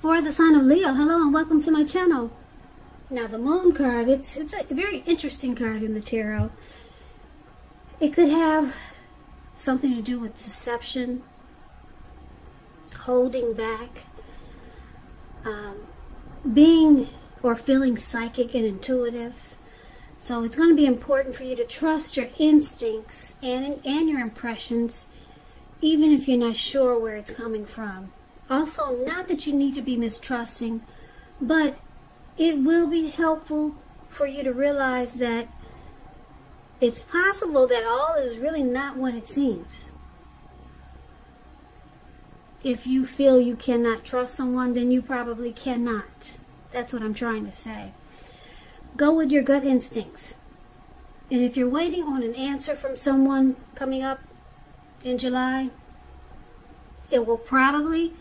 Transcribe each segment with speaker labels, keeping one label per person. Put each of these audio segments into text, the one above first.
Speaker 1: For the sign of Leo, hello and welcome to my channel. Now the moon card, it's it's a very interesting card in the tarot. It could have something to do with deception, holding back, um, being or feeling psychic and intuitive. So it's going to be important for you to trust your instincts and, and your impressions, even if you're not sure where it's coming from. Also, not that you need to be mistrusting, but it will be helpful for you to realize that it's possible that all is really not what it seems. If you feel you cannot trust someone, then you probably cannot. That's what I'm trying to say. Go with your gut instincts. And if you're waiting on an answer from someone coming up in July, it will probably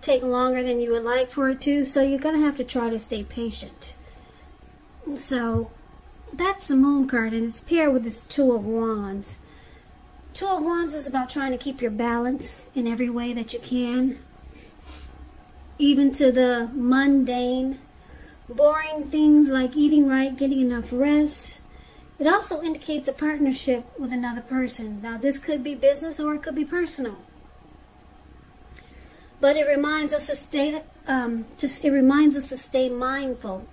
Speaker 1: take longer than you would like for it to, so you're going to have to try to stay patient. So that's the moon card, and it's paired with this two of wands. Two of wands is about trying to keep your balance in every way that you can, even to the mundane boring things like eating right, getting enough rest. It also indicates a partnership with another person. Now, this could be business or it could be personal. But it reminds us to stay. Um, to, it reminds us to stay mindful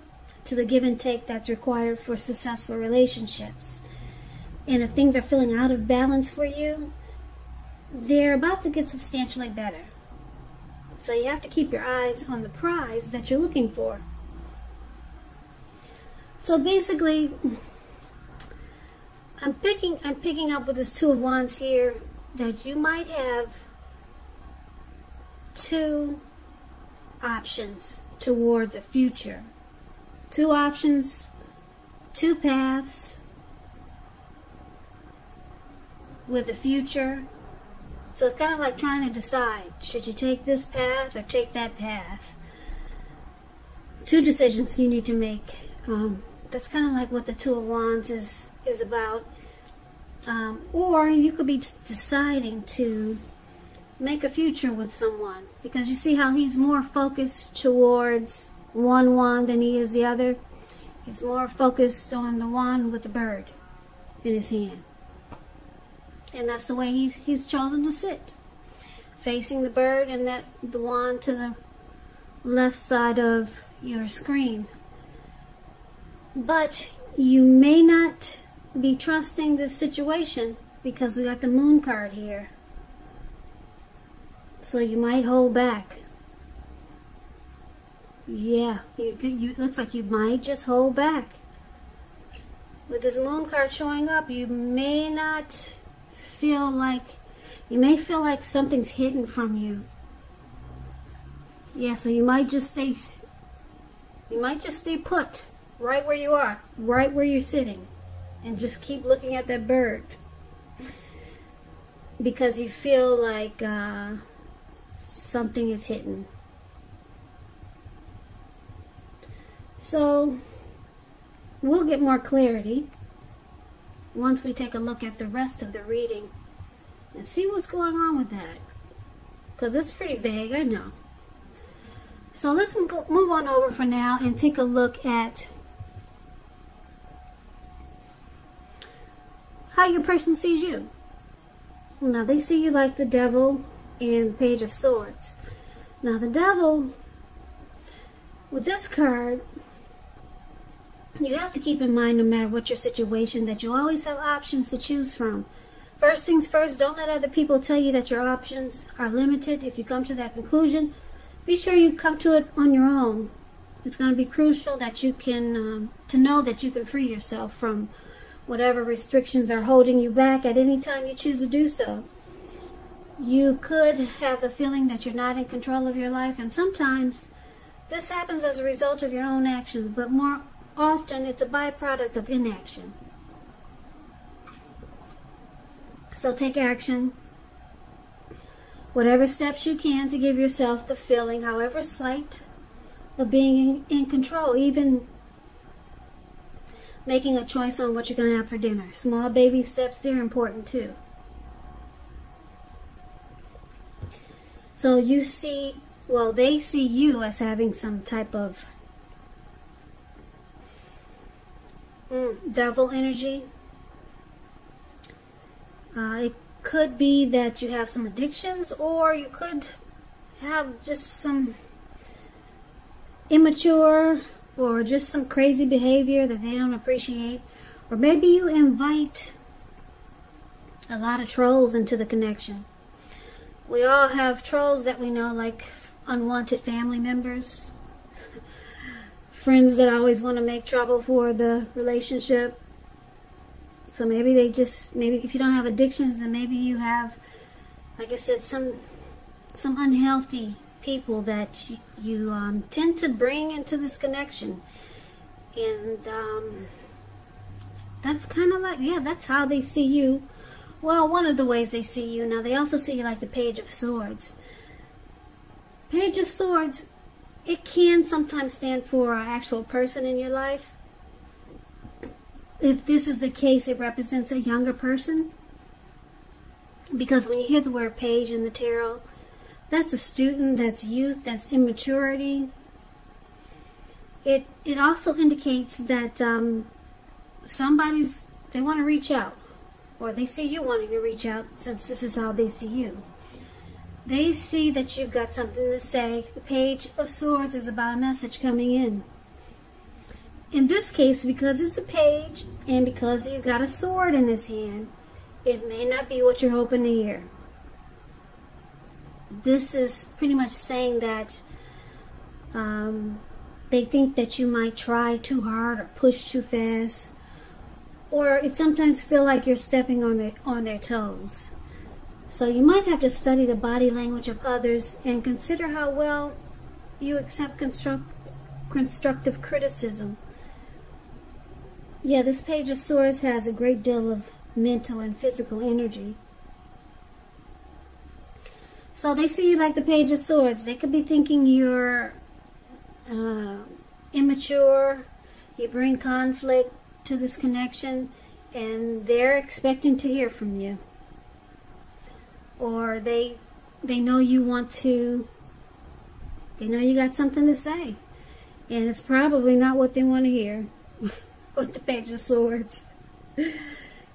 Speaker 1: to the give and take that's required for successful relationships. And if things are feeling out of balance for you, they're about to get substantially better. So you have to keep your eyes on the prize that you're looking for. So basically, I'm picking I'm picking up with this two of wands here that you might have two options towards a future. Two options, two paths with a future. So it's kind of like trying to decide should you take this path or take that path. Two decisions you need to make. Um, that's kind of like what the Two of Wands is is about. Um, or you could be deciding to make a future with someone because you see how he's more focused towards one wand than he is the other. He's more focused on the wand with the bird in his hand. And that's the way he's, he's chosen to sit. Facing the bird and that the wand to the left side of your screen. But you may not be trusting this situation because we got the moon card here. So you might hold back. Yeah, you, you looks like you might just hold back. With this moon card showing up, you may not feel like you may feel like something's hidden from you. Yeah, so you might just stay you might just stay put right where you are, right where you're sitting, and just keep looking at that bird because you feel like uh, something is hidden. So we'll get more clarity once we take a look at the rest of the reading and see what's going on with that. Because it's pretty vague, I know. So let's move on over for now and take a look at how your person sees you. Now, they see you like the devil and Page of Swords. Now, the devil, with this card, you have to keep in mind, no matter what your situation, that you always have options to choose from. First things first, don't let other people tell you that your options are limited. If you come to that conclusion, be sure you come to it on your own. It's going to be crucial that you can, um, to know that you can free yourself from whatever restrictions are holding you back at any time you choose to do so. You could have the feeling that you're not in control of your life, and sometimes this happens as a result of your own actions, but more often it's a byproduct of inaction. So take action. Whatever steps you can to give yourself the feeling, however slight, of being in, control, even making a choice on what you're going to have for dinner. Small baby steps, they're important too. So you see well, they see you as having some type of mm, devil energy. Uh, it could be that you have some addictions, or you could have just some immature or just some crazy behavior that they don't appreciate. Or maybe you invite a lot of trolls into the connection. We all have trolls that we know, like unwanted family members, friends that always want to make trouble for the relationship. So maybe they just maybe if you don't have addictions, then maybe you have, like I said, some some unhealthy people that you, you um, tend to bring into this connection, and um, that's kind of like yeah, that's how they see you. Well, one of the ways they see you now, they also see you like the Page of Swords. Page of Swords, it can sometimes stand for an actual person in your life. If this is the case, it represents a younger person. Because when you hear the word page in the tarot, that's a student, that's youth, that's immaturity. It it also indicates that um, somebody's they want to reach out, or they see you wanting to reach out, since this is how they see you. They see that you've got something to say. The Page of Swords is about a message coming in. In this case, because it's a page and because he's got a sword in his hand, it may not be what you're hoping to hear. This is pretty much saying that um, they think that you might try too hard or push too fast, or it sometimes feel like you're stepping on their on their toes. So you might have to study the body language of others and consider how well you accept construct, constructive criticism. Yeah, this Page of Swords has a great deal of mental and physical energy. So they see you like the Page of Swords. They could be thinking you're uh, immature, you bring conflict to this connection, and they're expecting to hear from you. Or they they know you want to they know you got something to say. And it's probably not what they want to hear with the page of swords.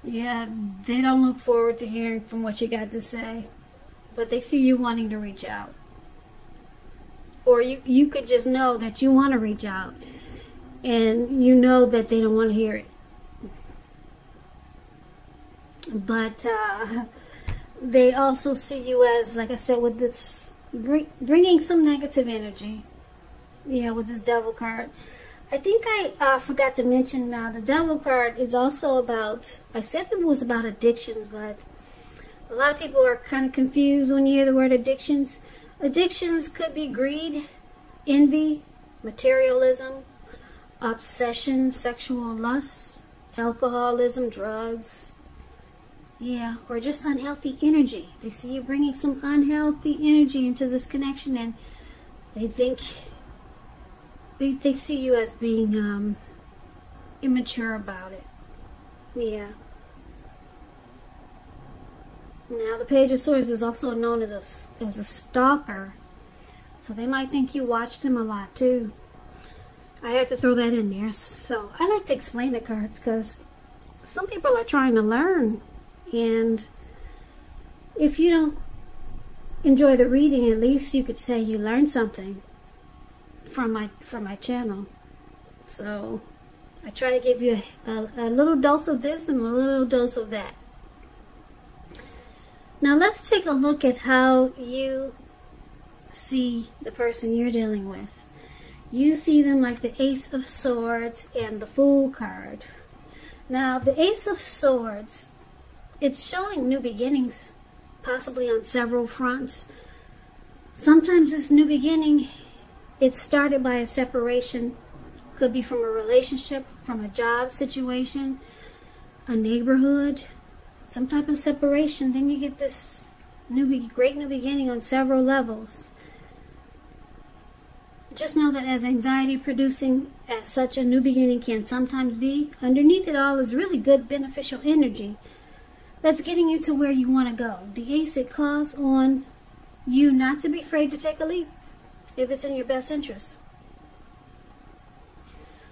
Speaker 1: Yeah they don't look forward to hearing from what you got to say but they see you wanting to reach out. Or you you could just know that you want to reach out and you know that they don't want to hear it but uh they also see you as, like I said, with this bring, bringing some negative energy. Yeah, with this devil card. I think I uh, forgot to mention now the devil card is also about. I said it was about addictions, but a lot of people are kind of confused when you hear the word addictions. Addictions could be greed, envy, materialism, obsession, sexual lust, alcoholism, drugs, yeah, or just unhealthy energy. They see you bringing some unhealthy energy into this connection and they think they, they see you as being um, immature about it. Yeah. Now, the Page of Swords is also known as a, as a stalker. So they might think you watch them a lot too. I have to throw that in there. So I like to explain the cards because some people are trying to learn and if you don't enjoy the reading, at least you could say you learned something from my from my channel. So I try to give you a, a, a little dose of this and a little dose of that. Now let's take a look at how you see the person you're dealing with. You see them like the Ace of Swords and the Fool card. Now the Ace of Swords it's showing new beginnings, possibly on several fronts. Sometimes this new beginning, it's started by a separation. Could be from a relationship, from a job situation, a neighborhood, some type of separation. Then you get this new, great new beginning on several levels. Just know that as anxiety producing as such a new beginning can sometimes be, underneath it all is really good beneficial energy that's getting you to where you want to go. The ace, it calls on you not to be afraid to take a leap. if it's in your best interest.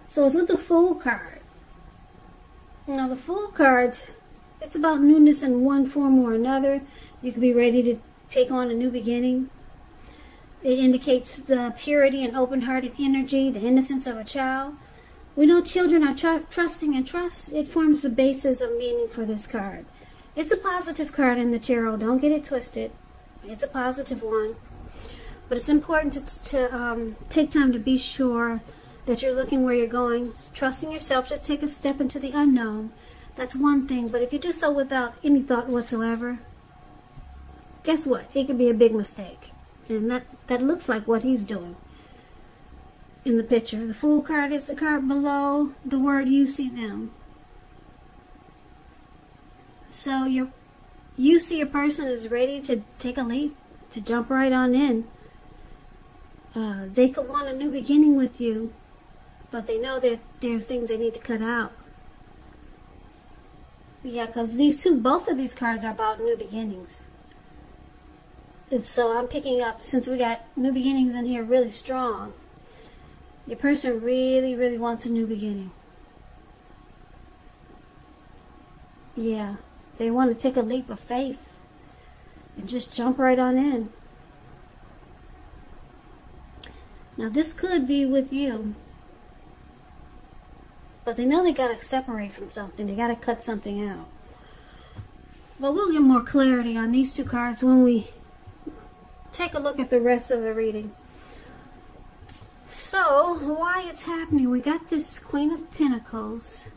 Speaker 1: So it's with the Fool card. Now the Fool card, it's about newness in one form or another. You could be ready to take on a new beginning. It indicates the purity and open-hearted energy, the innocence of a child. We know children are tr trusting and trust. It forms the basis of meaning for this card. It's a positive card in the tarot. Don't get it twisted. It's a positive one. But it's important to, to um, take time to be sure that you're looking where you're going, trusting yourself. Just take a step into the unknown. That's one thing. But if you do so without any thought whatsoever, guess what? It could be a big mistake. And that, that looks like what he's doing in the picture. The Fool card is the card below the word you see them. So you you see a person is ready to take a leap, to jump right on in. Uh, they could want a new beginning with you, but they know that there's things they need to cut out. Yeah, because these two, both of these cards are about new beginnings. And so I'm picking up, since we got new beginnings in here really strong, your person really, really wants a new beginning. Yeah, they want to take a leap of faith and just jump right on in. Now, this could be with you, but they know they got to separate from something. They got to cut something out. But we'll get more clarity on these two cards when we take a look at the rest of the reading. So, why it's happening? We got this Queen of Pentacles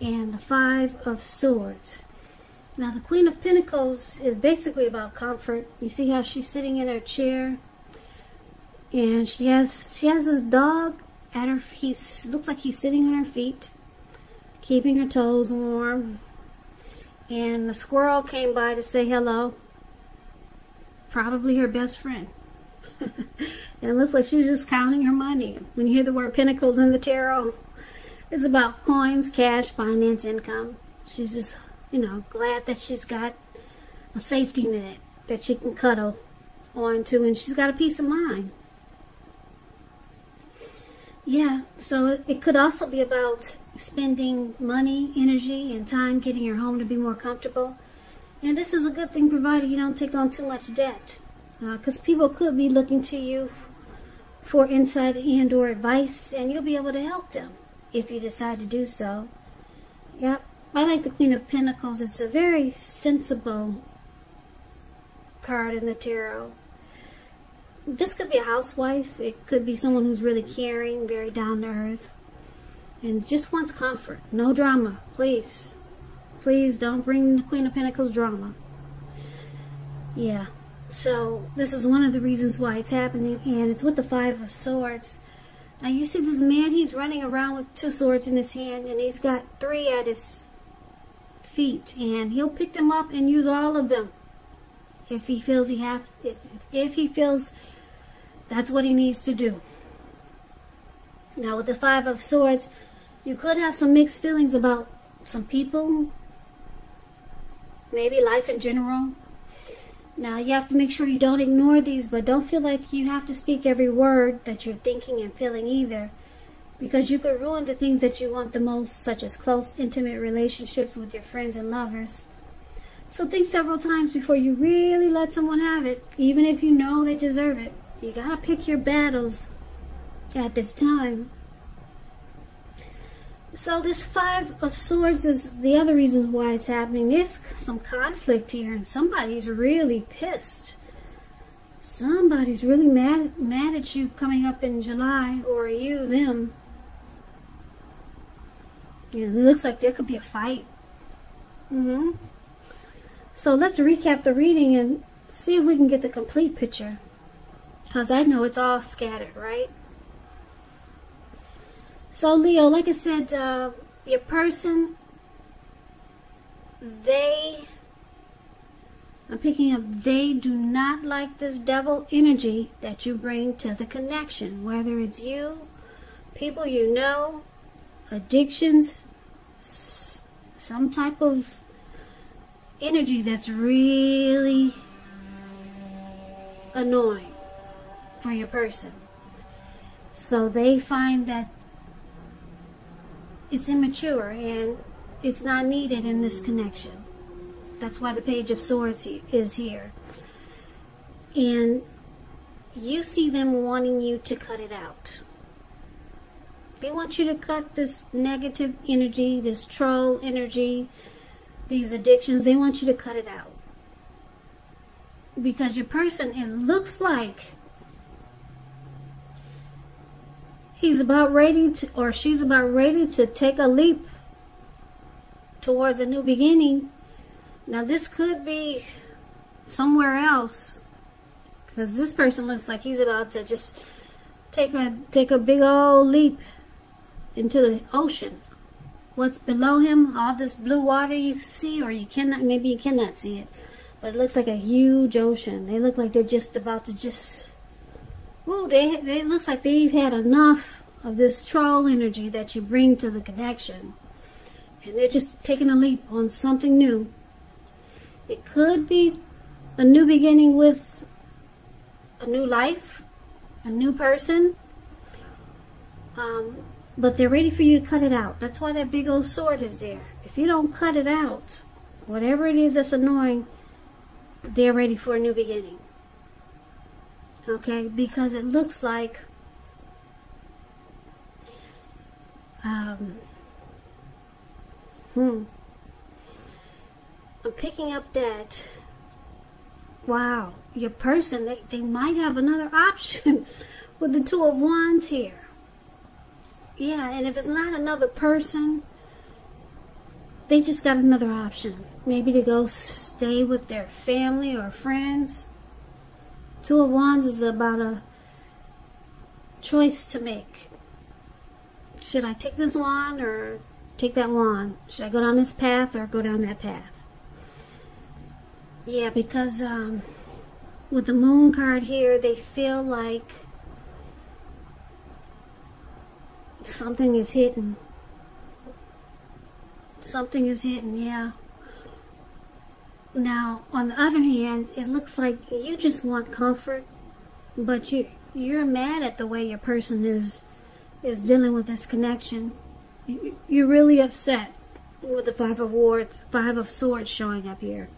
Speaker 1: and the Five of Swords. Now, the Queen of Pentacles is basically about comfort. You see how she's sitting in her chair, and she has she has this dog at her. He looks like he's sitting on her feet, keeping her toes warm. And the squirrel came by to say hello. Probably her best friend. and it looks like she's just counting her money. When you hear the word pentacles in the tarot, it's about coins, cash, finance, income. She's just you know, glad that she's got a safety net that she can cuddle onto and she's got a peace of mind. Yeah, so it could also be about spending money, energy, and time getting your home to be more comfortable. And this is a good thing provided you don't take on too much debt. Because uh, people could be looking to you for insight and or advice, and you'll be able to help them if you decide to do so. Yep. I like the Queen of Pentacles. It's a very sensible card in the tarot. This could be a housewife. It could be someone who's really caring, very down to earth, and just wants comfort. No drama, please. Please don't bring the Queen of Pentacles drama. Yeah. So this is one of the reasons why it's happening, and it's with the Five of Swords. Now you see this man, he's running around with two swords in his hand, and he's got three at his feet and he'll pick them up and use all of them if he feels he have if, if he feels that's what he needs to do now with the five of swords you could have some mixed feelings about some people maybe life in general now you have to make sure you don't ignore these but don't feel like you have to speak every word that you're thinking and feeling either because you could ruin the things that you want the most, such as close, intimate relationships with your friends and lovers. So think several times before you really let someone have it, even if you know they deserve it. You gotta pick your battles at this time. So this Five of Swords is the other reason why it's happening. There's some conflict here, and somebody's really pissed. Somebody's really mad mad at you coming up in July, or you them. You know, it looks like there could be a fight. Mm-hmm. So let's recap the reading and see if we can get the complete picture. Because I know it's all scattered, right? So Leo, like I said, uh, your person, they, I'm picking up, they do not like this devil energy that you bring to the connection. Whether it's you, people you know, addictions, some type of energy that's really annoying. for your person. So they find that it's immature and it's not needed in this connection. That's why the Page of Swords is here. And you see them wanting you to cut it out. They want you to cut this negative energy, this troll energy, these addictions. They want you to cut it out. Because your person, it looks like he's about ready to, or she's about ready to take a leap towards a new beginning. Now, this could be somewhere else because this person looks like he's about to just take a take a big old leap into the ocean. What's below him, all this blue water you see, or you cannot, maybe you cannot see it, but it looks like a huge ocean. They look like they're just about to just, whoa, they, they it looks like they've had enough of this troll energy that you bring to the connection. And they're just taking a leap on something new. It could be a new beginning with a new life, a new person. Um, but they're ready for you to cut it out. That's why that big old sword is there. If you don't cut it out, whatever it is that's annoying, they're ready for a new beginning. Okay? Because it looks like um, hmm. I'm picking up that wow, your person, they, they might have another option with the two of wands here. Yeah, and if it's not another person, they just got another option. Maybe to go stay with their family or friends. Two of Wands is about a choice to make. Should I take this wand or take that wand? Should I go down this path or go down that path? Yeah, because um, with the moon card here, they feel like Something is hidden. Something is hidden, yeah. Now, on the other hand, it looks like you just want comfort, but you you're mad at the way your person is is dealing with this connection. You're really upset with the five of wands, five of swords showing up here.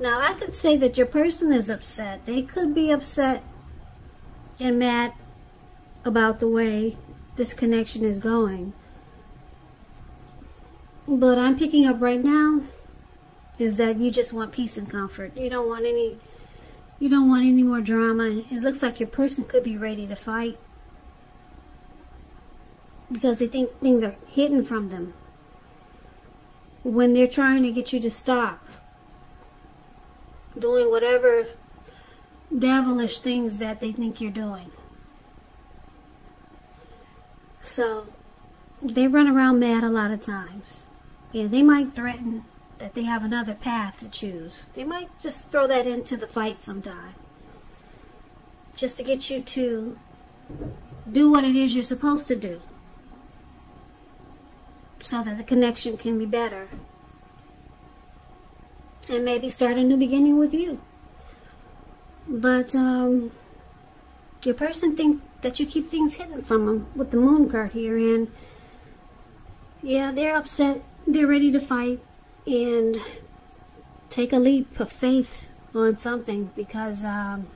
Speaker 1: Now, I could say that your person is upset. They could be upset and mad about the way this connection is going. But I'm picking up right now is that you just want peace and comfort. You don't want any you don't want any more drama. It looks like your person could be ready to fight because they think things are hidden from them when they're trying to get you to stop doing whatever devilish things that they think you're doing. So they run around mad a lot of times. Yeah, they might threaten that they have another path to choose. They might just throw that into the fight sometime. Just to get you to do what it is you're supposed to do. So that the connection can be better. And maybe start a new beginning with you. But um, your person think that you keep things hidden from them with the moon card here and yeah they're upset they're ready to fight and take a leap of faith on something because um,